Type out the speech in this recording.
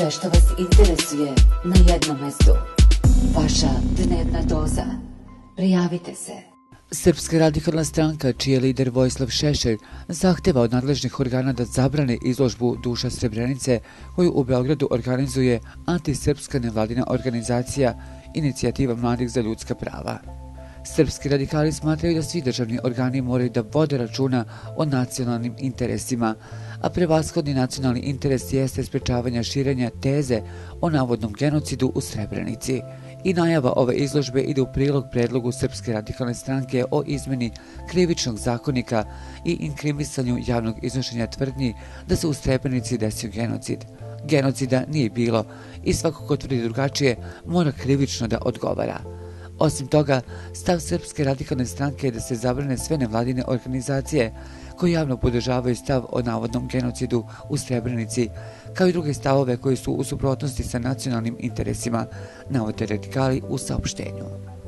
Sve što vas interesuje na jednom mestu. Vaša dnevna doza. Prijavite se. Srpska radikalna stranka, čiji je lider Vojislav Šešelj, zahteva od nadležnih organa da zabrane izložbu Duša Srebrenice, koju u Beogradu organizuje antisrpska nevladina organizacija Inicijativa mladih za ljudska prava. Srpski radikali smatraju da svi državni organi moraju da vode računa o nacionalnim interesima, a prevashodni nacionalni interes jeste sprečavanje širenja teze o navodnom genocidu u Srebrenici. I najava ove izložbe ide u prilog predlogu Srpske radikalne stranke o izmeni krivičnog zakonika i inkrimisanju javnog iznošenja tvrdnji da se u Srebrenici desio genocid. Genocida nije bilo i svako ko tvrdi drugačije mora krivično da odgovara. Osim toga, stav Srpske radikalne stranke je da se zabrane sve nevladine organizacije koje javno podržavaju stav o navodnom genocidu u Srebrenici, kao i druge stavove koji su u suprotnosti sa nacionalnim interesima, navode radikali u saopštenju.